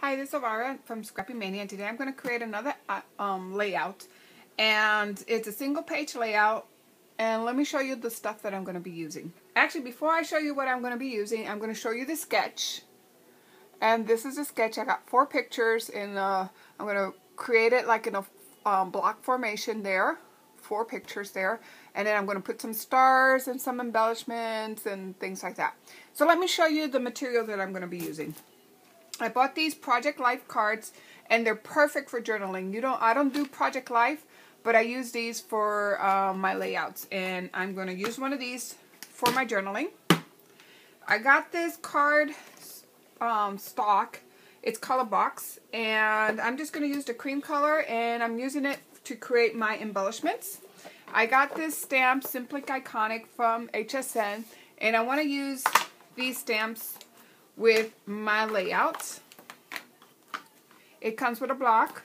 Hi, this is Elvira from Scrappy Mania, and today I'm going to create another uh, um, layout. And it's a single page layout, and let me show you the stuff that I'm going to be using. Actually, before I show you what I'm going to be using, I'm going to show you the sketch. And this is a sketch. I got four pictures, and uh, I'm going to create it like in a um, block formation there. Four pictures there. And then I'm going to put some stars and some embellishments and things like that. So let me show you the material that I'm going to be using. I bought these Project Life cards and they're perfect for journaling. You don't I don't do Project Life, but I use these for uh, my layouts and I'm going to use one of these for my journaling. I got this card um, stock. It's color box and I'm just going to use the cream color and I'm using it to create my embellishments. I got this stamp Simply Iconic from HSN and I want to use these stamps with my layouts. It comes with a block.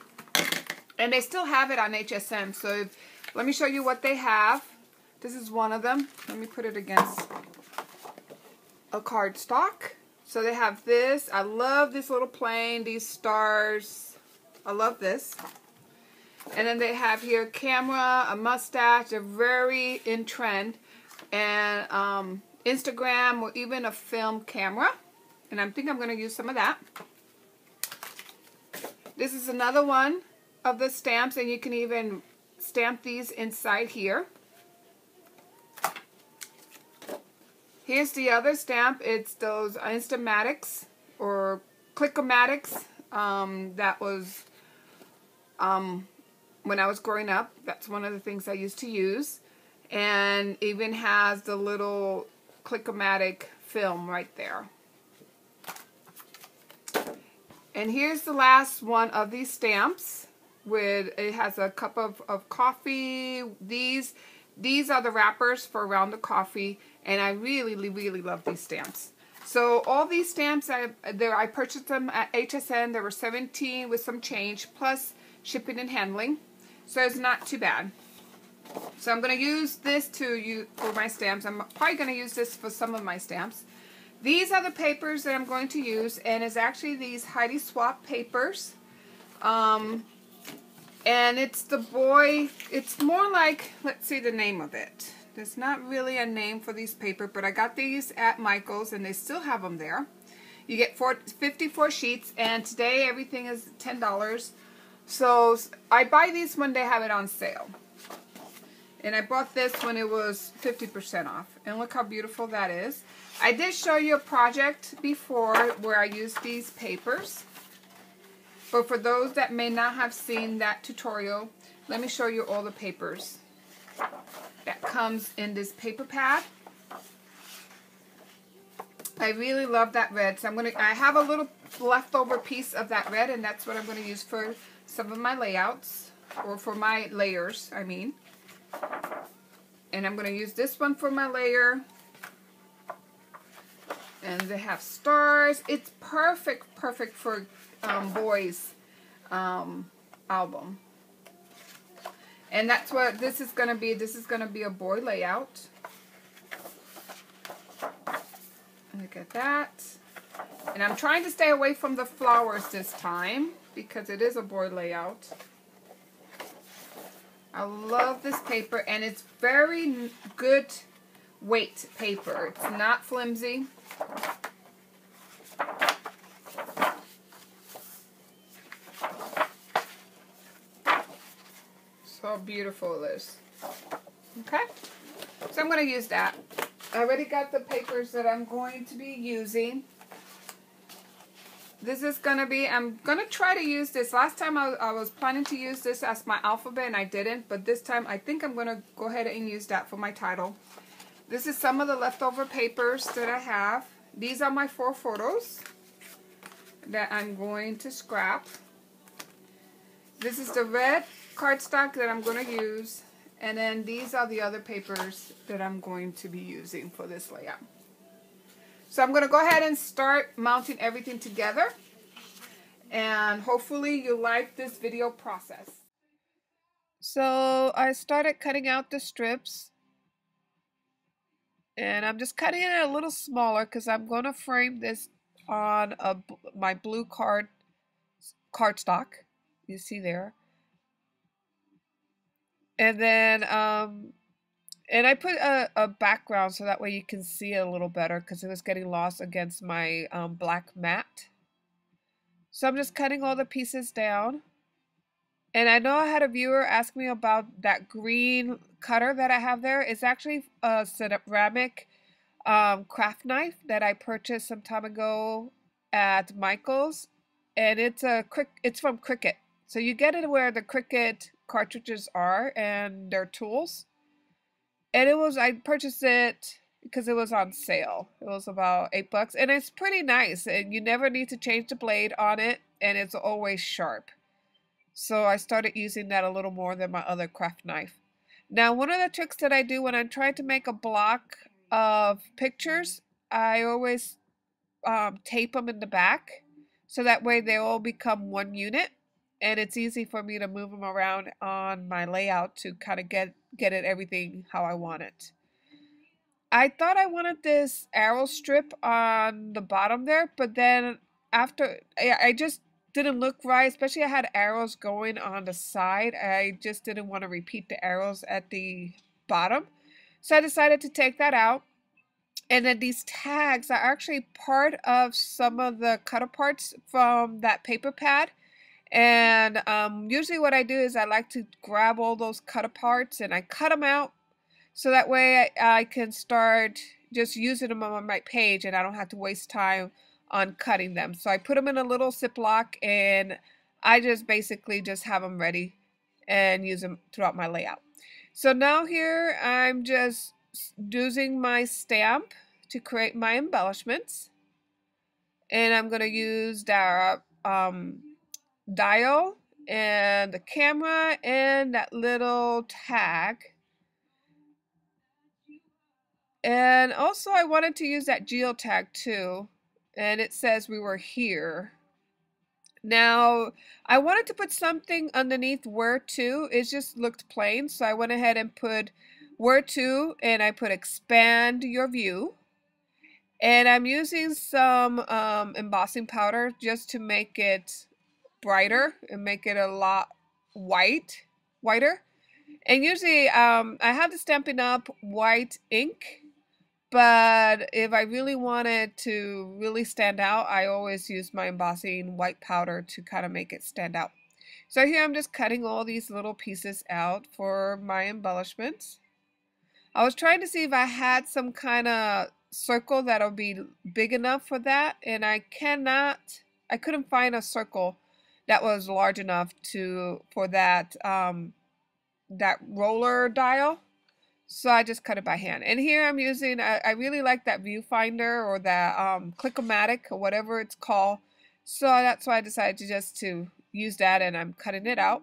And they still have it on HSN. So if, let me show you what they have. This is one of them. Let me put it against a cardstock. So they have this. I love this little plane, these stars. I love this. And then they have here camera, a mustache. They're very in trend. And um, Instagram or even a film camera. And I think I'm going to use some of that. This is another one of the stamps, and you can even stamp these inside here. Here's the other stamp. It's those Instamatics or Clickomatics. Um, that was um, when I was growing up. That's one of the things I used to use. And even has the little Clickomatic film right there. And here's the last one of these stamps with it has a cup of, of coffee. These these are the wrappers for around the coffee and I really really love these stamps. So all these stamps I there I purchased them at HSN. There were 17 with some change plus shipping and handling. So it's not too bad. So I'm going to use this to you for my stamps. I'm probably going to use this for some of my stamps. These are the papers that I'm going to use, and it's actually these Heidi Swapp papers. Um, and it's the boy, it's more like, let's see the name of it. There's not really a name for these paper, but I got these at Michael's, and they still have them there. You get four, 54 sheets, and today everything is $10. So I buy these when they have it on sale. And I bought this when it was 50% off. And look how beautiful that is. I did show you a project before where I used these papers. But for those that may not have seen that tutorial, let me show you all the papers that comes in this paper pad. I really love that red. So I'm gonna I have a little leftover piece of that red and that's what I'm gonna use for some of my layouts or for my layers, I mean. And I'm going to use this one for my layer. And they have stars. It's perfect, perfect for um, boys um, album. And that's what this is going to be. This is going to be a boy layout. Look at that. And I'm trying to stay away from the flowers this time because it is a boy layout. I love this paper, and it's very good weight paper. It's not flimsy. So beautiful it is. Okay, so I'm going to use that. I already got the papers that I'm going to be using. This is going to be, I'm going to try to use this. Last time I, I, was planning to use this as my alphabet and I didn't. But this time I think I'm going to go ahead and use that for my title. This is some of the leftover papers that I have. These are my four photos that I'm going to scrap. This is the red cardstock that I'm going to use. And then these are the other papers that I'm going to be using for this layout. So I'm going to go ahead and start mounting everything together. And hopefully you like this video process. So I started cutting out the strips. And I'm just cutting it a little smaller because I'm going to frame this on a, my blue card cardstock. You see there. And then, um, and I put a, a background so that way you can see it a little better because it was getting lost against my um, black mat. So I'm just cutting all the pieces down. And I know I had a viewer ask me about that green cutter that I have there. It's actually a ceramic um, craft knife that I purchased some time ago at Michael's, and it's a quick. It's from Cricut, so you get it where the Cricut cartridges are and their tools. And it was I purchased it because it was on sale. It was about eight bucks, and it's pretty nice. And you never need to change the blade on it, and it's always sharp. So I started using that a little more than my other craft knife. Now, one of the tricks that I do when I'm trying to make a block of pictures, I always um, tape them in the back so that way they all become one unit and it's easy for me to move them around on my layout to kind of get get it everything how I want it. I thought I wanted this arrow strip on the bottom there, but then after I, just didn't look right, especially I had arrows going on the side. I just didn't want to repeat the arrows at the bottom. So I decided to take that out. And then these tags are actually part of some of the cut-aparts from that paper pad. And um, usually what I do is I like to grab all those cut-aparts and I cut them out so that way I, I can start just using them on my page and I don't have to waste time on cutting them. So I put them in a little Ziploc and I just basically just have them ready and use them throughout my layout. So now here I'm just using my stamp to create my embellishments. And I'm going to use the um, dial and the camera and that little tag. And also I wanted to use that geotag too and it says we were here. Now, I wanted to put something underneath where to. It just looked plain, so I went ahead and put where to, and I put expand your view. And I'm using some um, embossing powder just to make it brighter and make it a lot white, whiter. And usually um, I have the Stampin' Up! white ink but if I really wanted to really stand out, I always use my embossing white powder to kind of make it stand out. So here I'm just cutting all these little pieces out for my embellishments. I was trying to see if I had some kind of circle that'll be big enough for that and I cannot, I couldn't find a circle that was large enough to for that um, that roller dial so I just cut it by hand. And here I'm using, I, I really like that viewfinder or that um, Click-O-Matic or whatever it's called. So that's why I decided to just to use that and I'm cutting it out.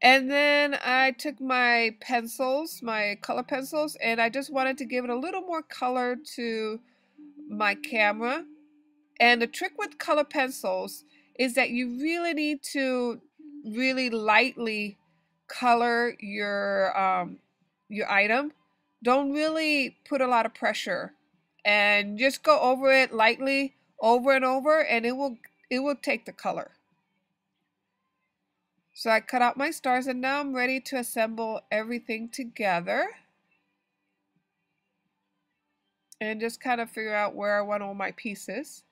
And then I took my pencils, my color pencils, and I just wanted to give it a little more color to my camera. And the trick with color pencils is that you really need to really lightly color your um, your item, don't really put a lot of pressure and just go over it lightly over and over and it will it will take the color. So I cut out my stars and now I'm ready to assemble everything together. And just kind of figure out where I want all my pieces.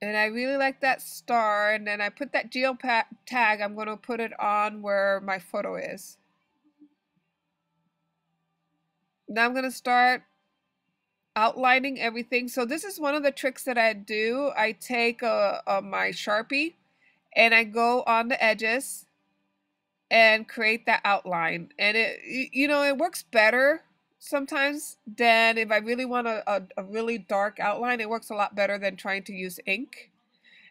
And I really like that star. And then I put that geo tag. I'm going to put it on where my photo is. Now I'm going to start outlining everything. So this is one of the tricks that I do. I take a, a, my Sharpie and I go on the edges and create that outline. And it, you know, it works better sometimes then if I really want a, a, a, really dark outline, it works a lot better than trying to use ink.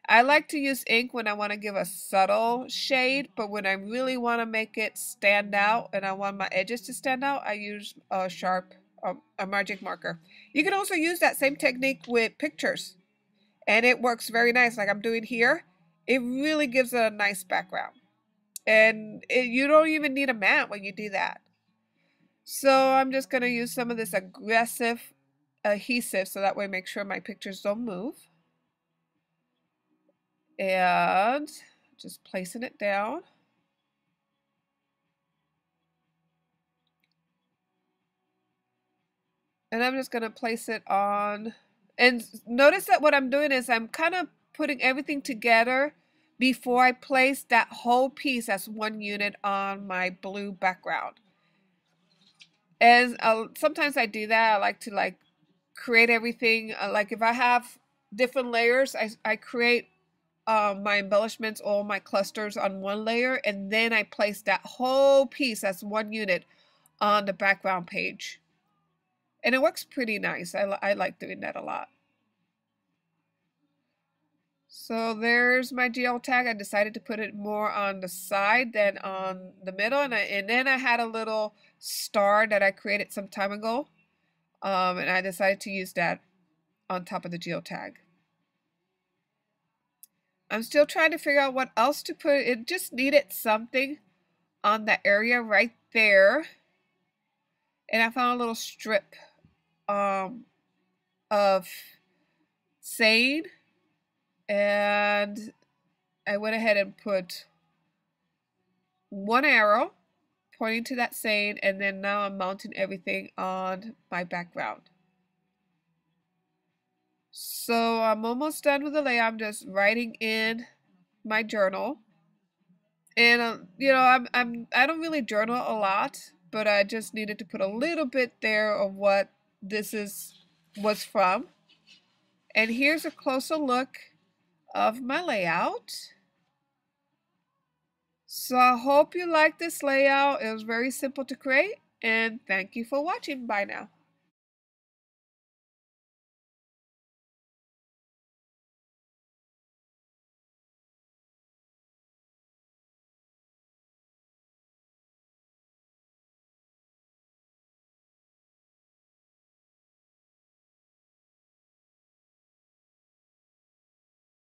I like to use ink when I want to give a subtle shade, but when I really want to make it stand out and I want my edges to stand out, I use a sharp, a magic marker. You can also use that same technique with pictures, and it works very nice like I'm doing here. It really gives it a nice background. And it, you don't even need a mat when you do that. So I'm just going to use some of this aggressive adhesive so that way make sure my pictures don't move. And just placing it down. And I'm just going to place it on. And notice that what I'm doing is I'm kind of putting everything together before I place that whole piece as one unit on my blue background. And uh, sometimes I do that. I like to like create everything. Uh, like if I have different layers, I, I create um, my embellishments, all my clusters on one layer, and then I place that whole piece as one unit on the background page. And it works pretty nice. I, I like doing that a lot. So there's my geotag. I decided to put it more on the side than on the middle. And, I, and then I had a little star that I created some time ago. Um, and I decided to use that on top of the geotag. I'm still trying to figure out what else to put. It just needed something on the area right there. And I found a little strip um, of sage. And I went ahead and put one arrow pointing to that sage. And then now I'm mounting everything on my background. So I'm almost done with the layout. I'm just writing in my journal. And uh, you know, I'm I'm I don't really journal a lot, but I just needed to put a little bit there of what this is was from. And here's a closer look of my layout. So I hope you like this layout. It was very simple to create and thank you for watching. Bye now.